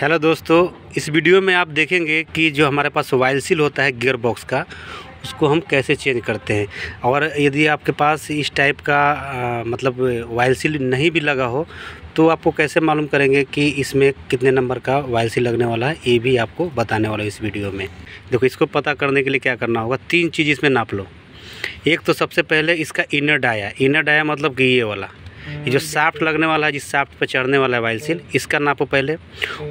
Hello दोस्तों इस video में आप देखेंगे कि जो हमारे पास वाइल सील होता है गियर बॉक्स का उसको हम कैसे चेंज करते हैं। और यदि आपके पास इस टाइप का आ, मतलब वाइल सील नहीं भी लगा हो तो आपको कैसे मालूम करेंगे कि इसमें कितने नंबर का वाइल सील लगने वाला है ये भी आपको बताने वाला इस वीडियो में। देखो इसको पता करने के लिए क्या करना होगा तीन चीज़ इसमें नाप लो। एक तो सबसे पहले इसका इनर डाया इनर डाया मतलब कि ये वाला। ये जो साफ्ट लगने वाला है जिस साफ्ट पे चढ़ने वाला है वाइल सील इसका नापो पहले।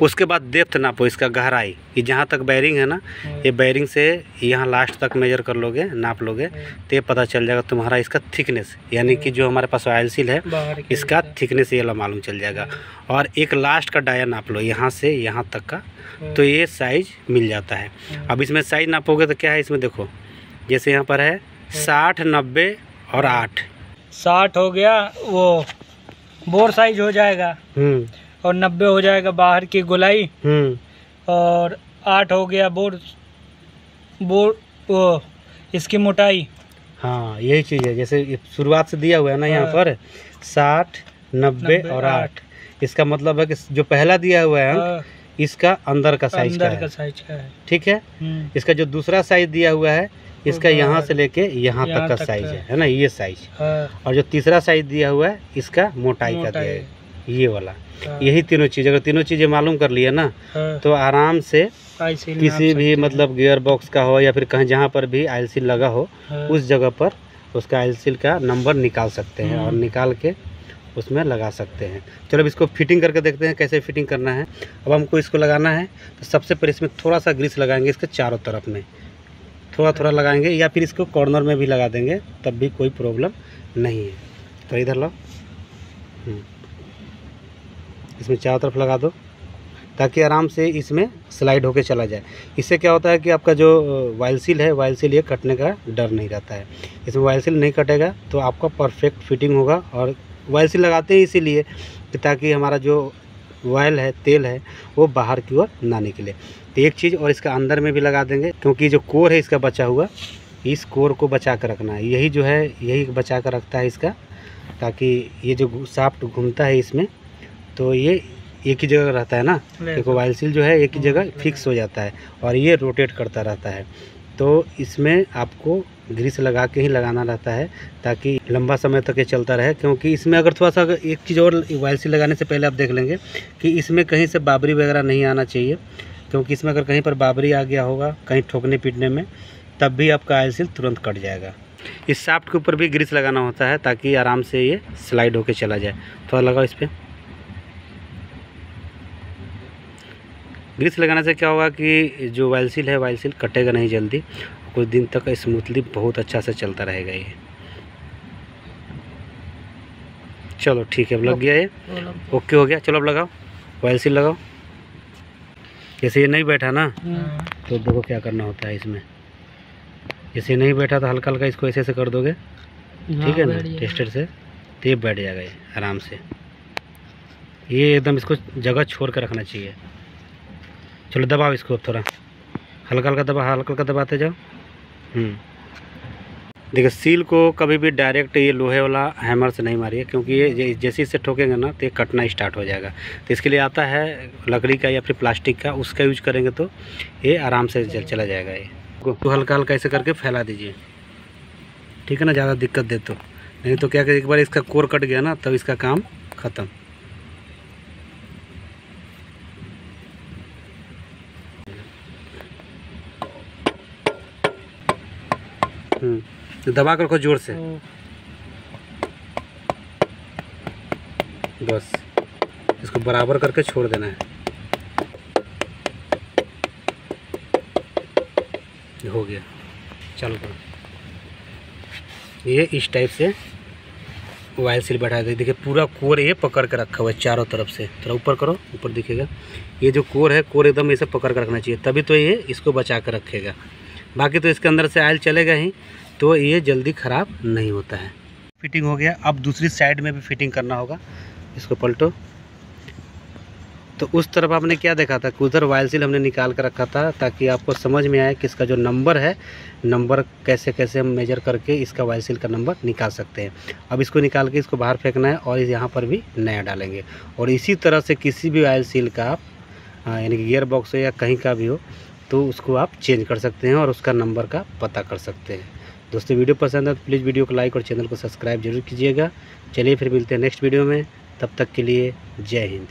उसके बाद डेप्थ नापो इसका गहराई। कि जहाँ तक बैरिंग है ना ये बैरिंग से यहाँ लास्ट तक मेजर कर लोगे नाप लोगे तो ये पता चल जाएगा तुम्हारा इसका थिकनेस यानी कि जो हमारे पास वाइल सील है इसका थिकनेस ये मालूम चल जाएगा। और एक लास्ट का डाया नाप लो यहाँ से यहाँ तक का तो ये साइज़ मिल जाता है। अब इसमें साइज़ नापोगे तो क्या है इसमें देखो जैसे यहाँ पर है साठ नब्बे और आठ। साठ हो गया वो बोर साइज़ हो जाएगा हम्म। और नब्बे हो जाएगा बाहर की गोलाई। हम्म। और आठ हो गया बोर बोर वो इसकी मोटाई। हाँ यही चीज़ है जैसे शुरुआत से दिया हुआ है ना यहाँ हाँ। पर साठ नब्बे और आठ। इसका मतलब है कि जो पहला दिया हुआ है अंक, हाँ, इसका अंदर का साइज़ का है? का है? ठीक है? हम्म, इसका जो दूसरा साइज़ दिया हुआ है इसका यहाँ से लेके यहाँ तक का साइज़ है है ना? ये साइज़ हाँ, और जो तीसरा साइज़ दिया हुआ है इसका मोटाई का दिया है ये वाला। हाँ, यही तीनों चीज़ अगर तीनों चीज़ें मालूम कर लिए ना हाँ, तो आराम से किसी भी मतलब गियर बॉक्स का हो या फिर कहीं जहाँ पर भी आयल सील लगा हो हाँ, उस जगह पर उसका आयल सील का नंबर निकाल सकते हैं और हम्म। निकाल के उसमें लगा सकते हैं। चलो अब इसको फिटिंग करके देखते हैं कैसे फिटिंग करना है। अब हमको इसको लगाना है तो सबसे पहले इसमें थोड़ा सा ग्रीस लगाएँगे इसके चारों तरफ़ में। थोड़ा थोड़ा लगाएँगे या फिर इसको कॉर्नर में भी लगा देंगे, तब भी कोई प्रॉब्लम नहीं है। तो इधर लो। हम्म। इसमें चारों तरफ़ लगा दो, ताकि आराम से इसमें स्लाइड होके चला जाए। इससे क्या होता है कि आपका जो वाइल सील है वाइल सील ये कटने का डर नहीं रहता है। इसमें वाइल सील नहीं कटेगा तो आपका परफेक्ट फिटिंग होगा। और वाइल सील लगाते हैं इसीलिए ताकि हमारा जो वायल है तेल है वो बाहर की ओर ना निकले। तो एक चीज़ और इसका अंदर में भी लगा देंगे क्योंकि जो कोर है इसका बचा हुआ इस कोर को बचा कर रखना है। यही जो है यही बचा कर रखता है इसका ताकि ये जो साफ्ट घूमता है इसमें तो ये एक ही जगह रहता है ना? देखो वाइल सील जो है एक ही जगह फिक्स हो जाता है और ये रोटेट करता रहता है। तो इसमें आपको ग्रीस लगा के ही लगाना रहता है, ताकि लंबा समय तक ये चलता रहे, क्योंकि इसमें अगर थोड़ा सा एक चीज़ और वाइल सील लगाने से पहले आप देख लेंगे कि इसमें कहीं से बाबरी वगैरह नहीं आना चाहिए, क्योंकि इसमें अगर कहीं पर बाबरी आ गया होगा, कहीं ठोकने पीटने में, तब भी आपका आयल सील तुरंत कट जाएगा। इस साफ्ट के ऊपर भी ग्रीस लगाना होता है, ताकि आराम से ये स्लाइड होके चला जाए। थोड़ा लगाओ इस पर ग्रीस लगाने से क्या होगा कि जो वाइल सील है, वाइल सील कटेगा नहीं जल्दी। कुछ दिन तक स्मूथली बहुत अच्छा से चलता रहेगा ये। चलो ठीक है, अब लग गया ये। ओके हो गया, चलो अब लगाओ। वाइल सील लगाओ। जैसे ये नहीं बैठा ना तो देखो क्या करना होता है इसमें। जैसे नहीं बैठा तो हल्का हल्का इसको ऐसे ऐसे कर दोगे। ठीक है ना? टेस्टर से। तो ये बैठ जाएगा ये, आराम से। ये एकदम इसको जगह छोड़ कर रखना चाहिए। चलो दबाओ इसको अब थोड़ा। हल्का हल्का दबा हल्का हल्का दबाते जाओ। हम्म। देखिए सील को कभी भी डायरेक्ट ये लोहे वाला हैमर से नहीं मारिए, क्योंकि ये जैसे इससे ठोकेंगे ना तो ये कटना स्टार्ट हो जाएगा। तो इसके लिए आता है लकड़ी का या फिर प्लास्टिक का, उसका यूज़ करेंगे तो ये आराम से चल, चला जाएगा ये। तो हल्का हल्का ऐसे करके फैला दीजिए। ठीक है ना? ज़्यादा दिक्कत दे तो। नहीं तो क्या कि एक बार इसका कोर कट गया ना, तब तो इसका काम ख़त्म। दबा कर रखो ज़ोर से। हम्म, बस। इसको बराबर करके छोड़ देना है। हो गया। चालू करो। ये इस टाइप से वाइल सील बैठा दे। देखिए पूरा कोर ये पकड़ के रखा हुआ है चारों तरफ़ से। थोड़ा ऊपर करो ऊपर दिखेगा। ये जो कोर है कोर एकदम ऐसे पकड़ कर रखना चाहिए। तभी तो ये इसको बचा कर रखेगा। बाकी तो इसके अंदर से आयल चलेगा ही तो ये जल्दी ख़राब नहीं होता है। फिटिंग हो गया, अब दूसरी साइड में भी फिटिंग करना होगा, इसको पलटो। तो उस तरफ़ आपने क्या देखा था? कि उधर वायल सील हमने निकाल कर रखा था, ताकि आपको समझ में आए कि इसका जो नंबर है नंबर कैसे कैसे हम मेजर करके इसका वायल सील का नंबर निकाल सकते हैं। अब इसको निकाल के इसको बाहर फेंकना है और यहाँ पर भी नया डालेंगे। और इसी तरह से किसी भी वायल सील का यानी कि गियर बॉक्स हो या कहीं का भी हो तो उसको आप चेंज कर सकते हैं और उसका नंबर का पता कर सकते हैं। दोस्तों, वीडियो पसंद है तो प्लीज़ वीडियो को लाइक और चैनल को सब्सक्राइब ज़रूर कीजिएगा। चलिए फिर मिलते हैं नेक्स्ट वीडियो में। तब तक के लिए जय हिंद।